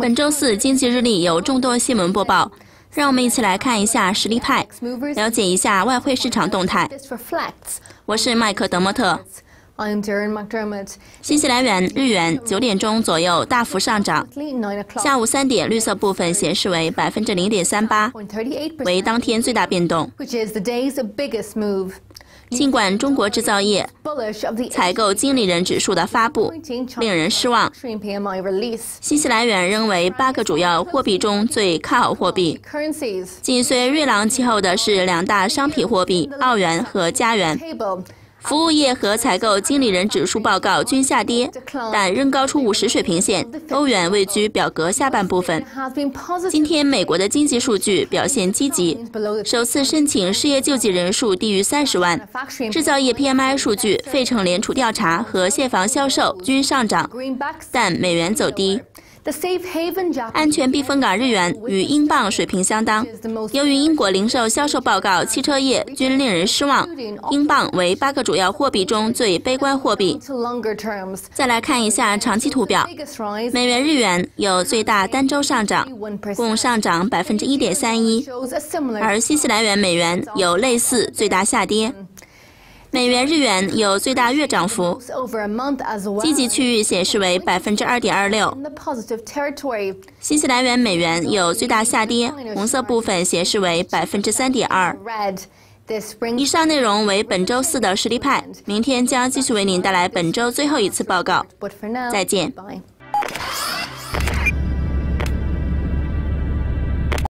本周四经济日历有众多新闻播报，让我们一起来看一下实力派，了解一下外汇市场动态。我是麦克德莫特。新西兰元日元九点钟左右大幅上涨，下午三点绿色部分显示为百分之零点三八，为当天最大变动。尽管中国制造业采购经理人指数的发布令人失望，新西兰元仍为八个主要货币中最看好货币。紧随瑞郎其后的是两大商品货币澳元和加元。服务业和采购经理人指数报告均下跌，但仍高出五十水平线。欧元位居表格下半部分。今天美国的经济数据表现积极，首次申请失业救济人数低于三十万。制造业 PMI 数据、费城联储调查和现房销售均上涨，但美元走低。安全避风港日元与英镑水平相当。由于英国零售销售报告、汽车业均令人失望，英镑为八个主要货币中最悲观货币。再来看一下长期图表，美元日元有最大单周上涨，共上涨百分之一点三一，而新西兰元美元有类似最大下跌。美元日元有最大月涨幅，积极区域显示为百分之二点二六。新西兰元美元有最大下跌，红色部分显示为百分之三点二。以上内容为本周四的实力派，明天将继续为您带来本周最后一次报告。再见。